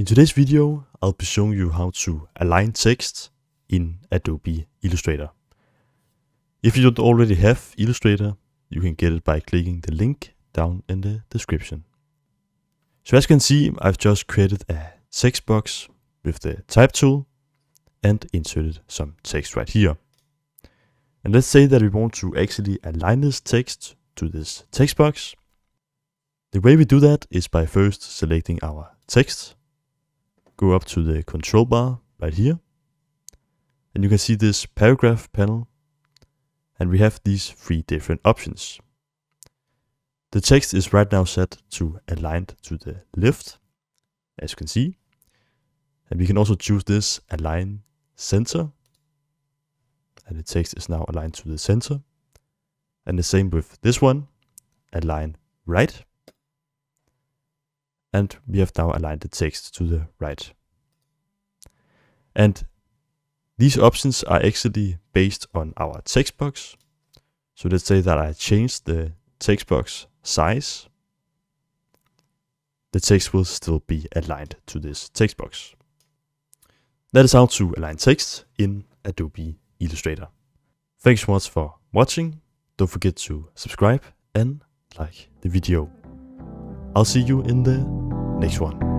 In today's video, I'll be showing you how to align text in Adobe Illustrator. If you don't already have Illustrator, you can get it by clicking the link down in the description. So as you can see, I've just created a text box with the type tool and inserted some text right here. And let's say that we want to actually align this text to this text box. The way we do that is by first selecting our text, go up to the control bar right here, and you can see this paragraph panel, and we have these three different options. The text is right now set to aligned to the left, as you can see. And we can also choose this align center. And the text is now aligned to the center. And the same with this one, align right. And we have now aligned the text to the right. And these options are actually based on our text box. So let's say that I change the text box size. The text will still be aligned to this text box. That is how to align text in Adobe Illustrator. Thanks so much for watching. Don't forget to subscribe and like the video. I'll see you in the next one.